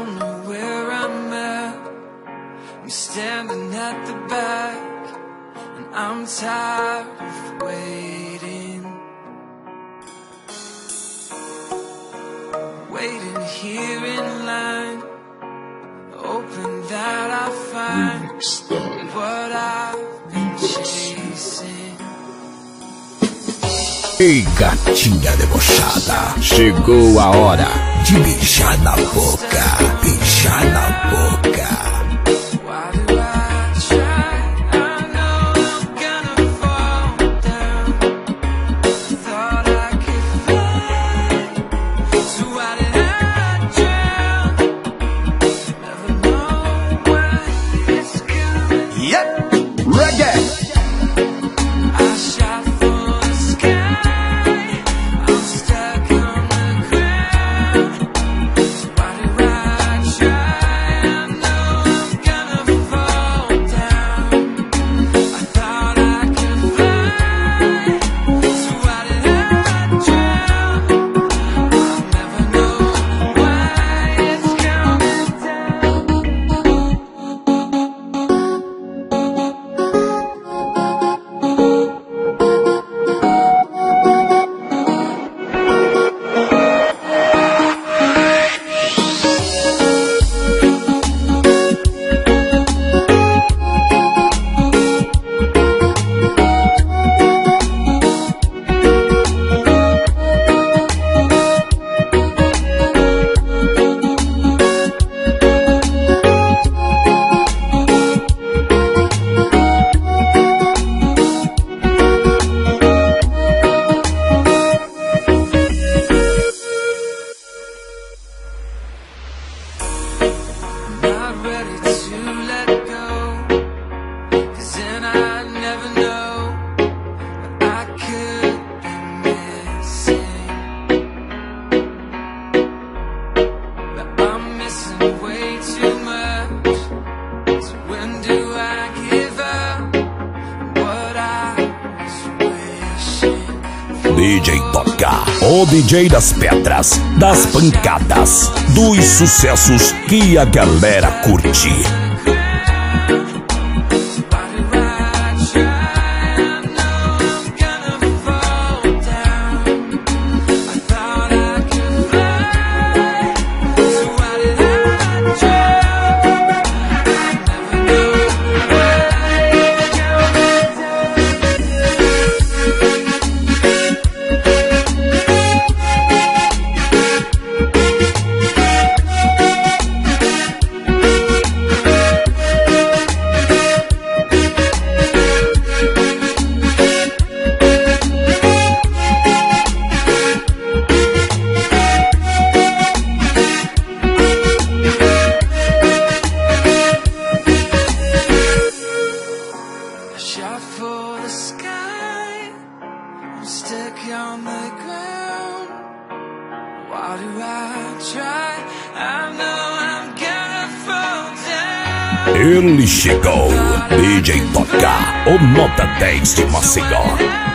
Don't know where I'm at. I'm standing at the back, and I'm tired of waiting. Waiting here in line, hoping that I find what I've been chasing. Ei, gatinha debochada, chegou a hora de beijar na boca, beijar na boca. DJ Toca, o DJ das pedras, das pancadas, dos sucessos que a galera curte. Stuck on the ground. Why do I try? I know I'm gonna fall down. Ele chegou, DJ Doca, o nota 10 de Maceió.